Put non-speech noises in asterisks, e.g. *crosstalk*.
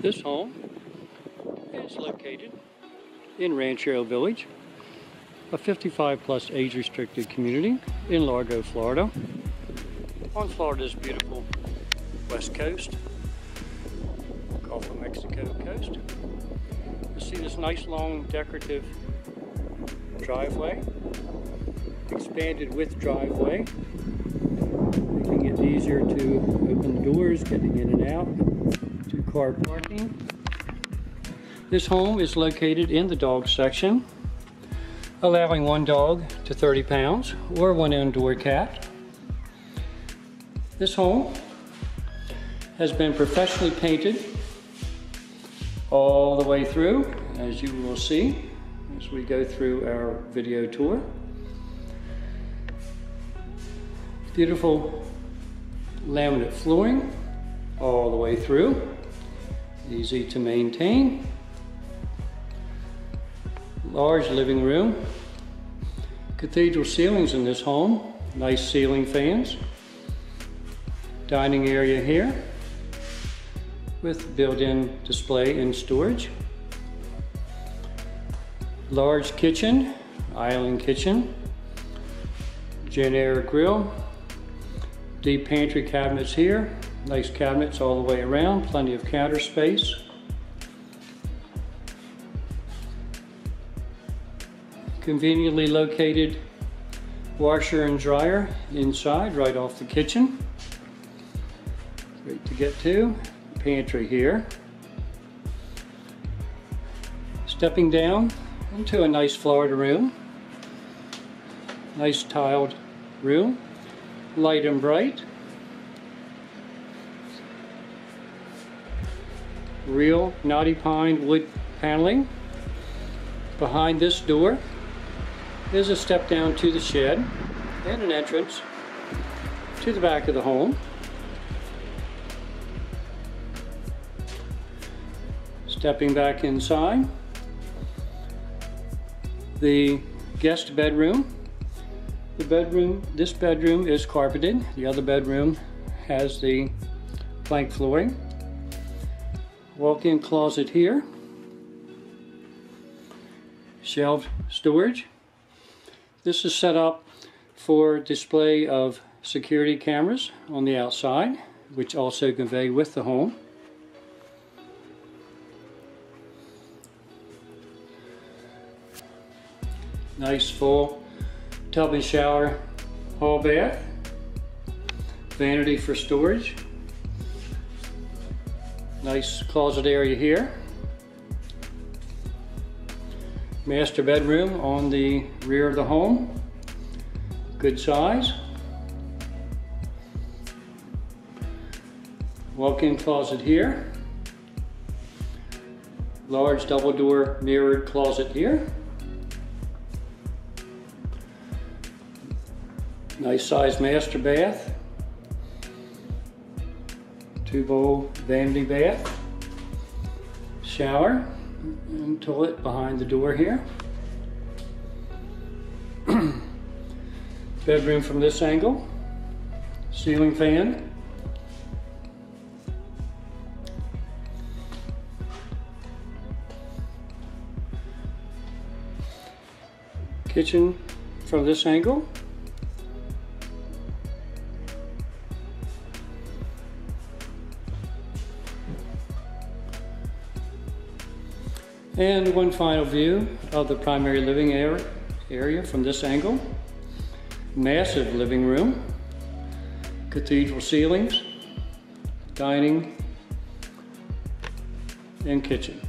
This home is located in Ranchero Village, a 55 plus age restricted community in Largo, Florida, on Florida's beautiful west coast, Gulf of Mexico coast. You see this nice long decorative driveway, expanded width driveway, making it easier to open the doors, getting in and out, car parking. This home is located in the dog section, allowing one dog to 30 pounds or one indoor cat. This home has been professionally painted all the way through, as you will see as we go through our video tour. Beautiful laminate flooring all the way through, easy to maintain large living room. Cathedral ceilings in this home, nice ceiling fans. Dining area here with built-in display and storage. Large kitchen, island kitchen. Jenn-Air grill. Deep pantry cabinets here. Nice cabinets all the way around, plenty of counter space. Conveniently located washer and dryer inside, right off the kitchen. Great to get to. Pantry here. Stepping down into a nice Florida room. Nice tiled room. Light and bright. Real knotty pine wood paneling. Behind this door is a step down to the shed and an entrance to the back of the home. Stepping back inside, the guest bedroom. The bedroom, this bedroom is carpeted. The other bedroom has the plank flooring. Walk-in closet here. Shelf storage. This is set up for display of security cameras on the outside, which also convey with the home. Nice full tub and shower hall bath. Vanity for storage. Nice closet area here. Master bedroom on the rear of the home. Good size. Walk-in closet here. Large double door mirrored closet here. Nice size master bath. Two bowl vanity bath. Shower and toilet behind the door here. *clears throat* Bedroom from this angle. Ceiling fan. Kitchen from this angle. And one final view of the primary living area from this angle. Massive living room, cathedral ceilings, dining, and kitchen.